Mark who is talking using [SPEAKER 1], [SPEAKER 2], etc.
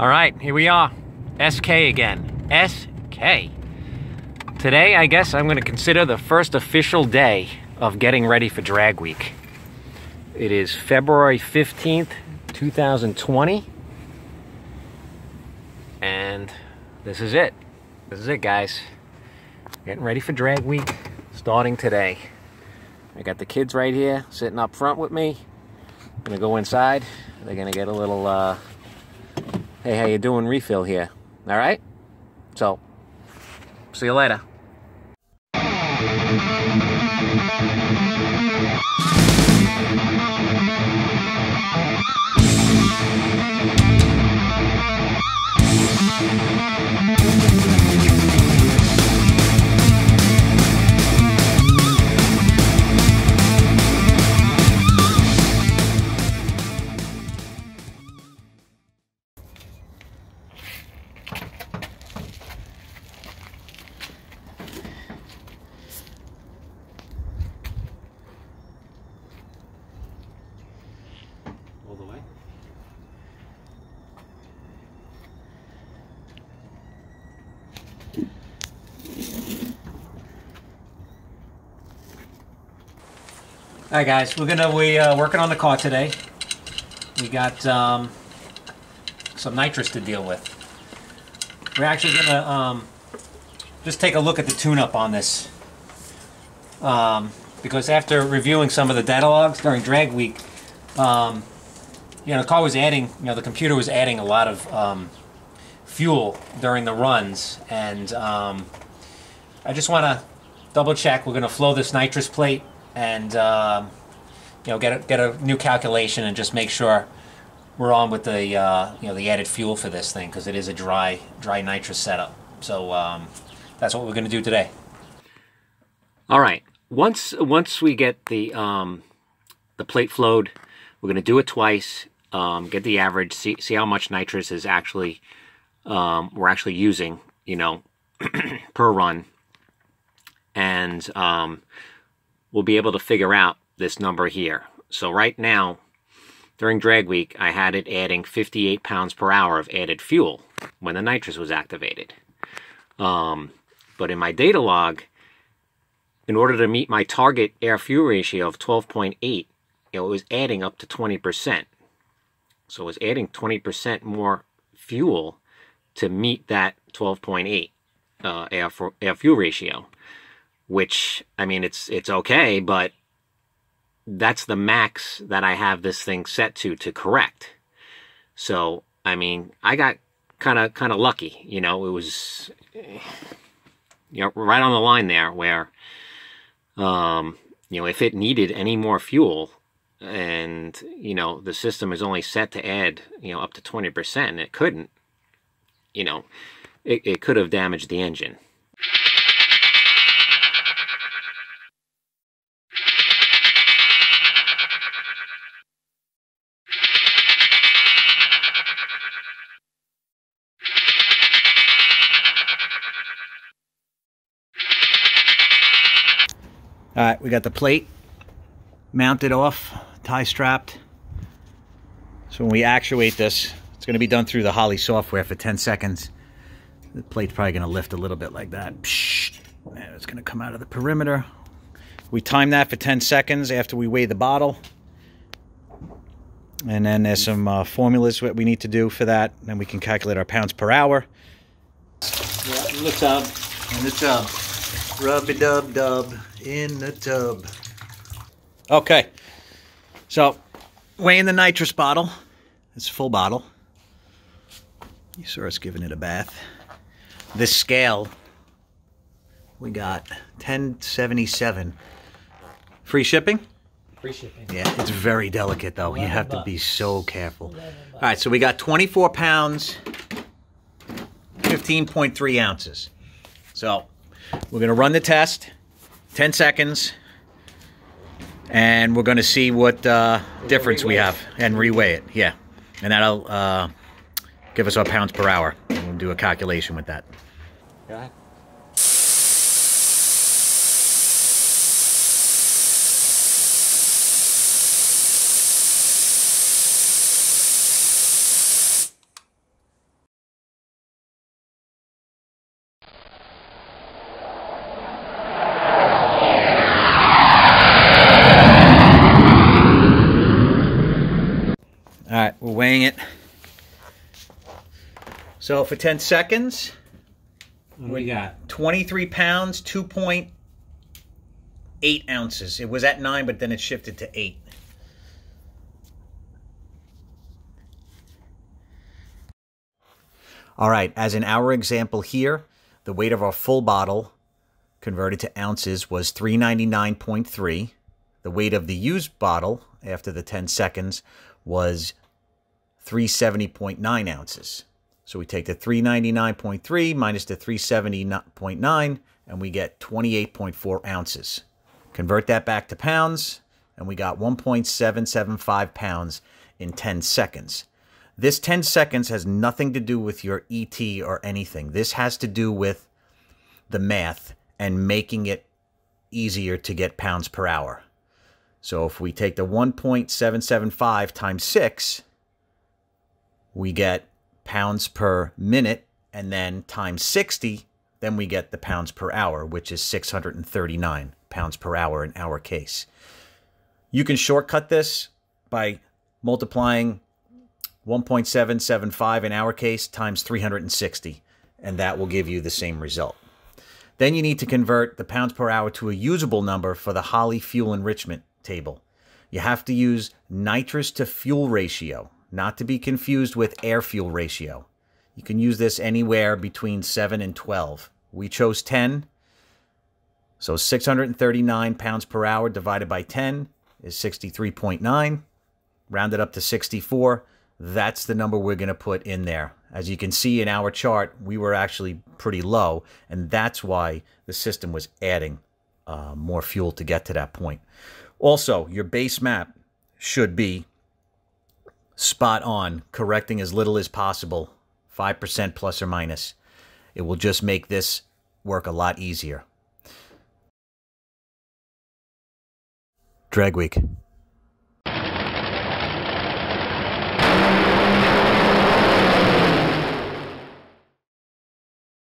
[SPEAKER 1] All right, here we are. SK again. SK. Today, I guess I'm going to consider the first official day of getting ready for drag week. It is February 15th, 2020. And this is it. This is it, guys. Getting ready for drag week, starting today. I got the kids right here sitting up front with me. I'm Gonna go inside. They're gonna get a little, uh, hey, how you doing refill here. All right? So, see you later. All right, guys, we're gonna we uh, working on the car today. We got um, some nitrous to deal with. We're actually gonna um, just take a look at the tune-up on this, um, because after reviewing some of the data logs during drag week, um, you know, the car was adding, you know, the computer was adding a lot of um, fuel during the runs, and um, I just want to double check. We're to flow this nitrous plate and um, you know get a, get a new calculation and just make sure we're on with the uh, you know the added fuel for this thing because it is a dry dry nitrous setup. So um, that's what we're going to do today. All right. Once once we get the um, the plate flowed, we're going to do it twice. Um, get the average. See see how much nitrous is actually um, we're actually using. You know, per run, and um, we'll be able to figure out this number here. So right now, during drag week, I had it adding 58 pounds per hour of added fuel when the nitrous was activated. Um, but in my data log, in order to meet my target air-fuel ratio of 12.8, it was adding up to 20%. So it was adding 20% more fuel to meet that 12.8 uh, air, air fuel ratio which I mean it's it's okay, but that's the max that I have this thing set to to correct. So I mean I got kind of kind of lucky, you know. It was you know right on the line there where um, you know if it needed any more fuel and you know the system is only set to add you know up to 20% and it couldn't you know it, it could have damaged the engine All right, we got the plate mounted off, tie strapped. So when we actuate this, it's going to be done through the Holley software for 10 seconds. The plate's probably going to lift a little bit like that. And it's going to come out of the perimeter. We time that for 10 seconds after we weigh the bottle. And then there's some uh, formulas that we need to do for that. Then we can calculate our pounds per hour.
[SPEAKER 2] Yeah, in the tub.
[SPEAKER 1] In the tub.
[SPEAKER 2] Rub-a-dub-dub in the tub.
[SPEAKER 1] Okay. So, weighing the nitrous bottle. It's a full bottle. You saw us giving it a bath. This scale, we got 1077. Free shipping?
[SPEAKER 2] Free shipping.
[SPEAKER 1] Yeah, it's very delicate though. You have to be so careful. All right, so we got 24 pounds, 15.3 ounces. So we're gonna run the test, 10 seconds, and we're gonna see what uh, difference we have and reweigh it. Yeah, and that'll uh, give us our pounds per hour. We'll do a calculation with that.
[SPEAKER 2] Go ahead. Weighing it. So for 10 seconds,
[SPEAKER 1] What we got?
[SPEAKER 2] 23 pounds, 2.8 ounces. It was at 9, but then it shifted to 8. All right, as in our example here, the weight of our full bottle converted to ounces was 399.3. The weight of the used bottle after the 10 seconds was 370.9 ounces. So we take the 399.3 minus the 370.9 and we get 28.4 ounces. Convert that back to pounds and we got 1.775 pounds in 10 seconds. This 10 seconds has nothing to do with your ET or anything. This has to do with the math and making it easier to get pounds per hour. So if we take the 1.775 times 6, we get pounds per minute, and then times 60, then we get the pounds per hour, which is 639 pounds per hour in our case. You can shortcut this by multiplying 1.775 in our case times 360, and that will give you the same result. Then you need to convert the pounds per hour to a usable number for the Holley fuel enrichment table. You have to use nitrous to fuel ratio, not to be confused with air fuel ratio. You can use this anywhere between 7 and 12. We chose 10, so 639 pounds per hour divided by 10 is 63.9. Rounded up to 64, that's the number we're going to put in there. As you can see in our chart, we were actually pretty low, and that's why the system was adding uh, more fuel to get to that point. Also, your base map should be spot on, correcting as little as possible, 5% plus or minus. It will just make this work a lot easier. Drag Week.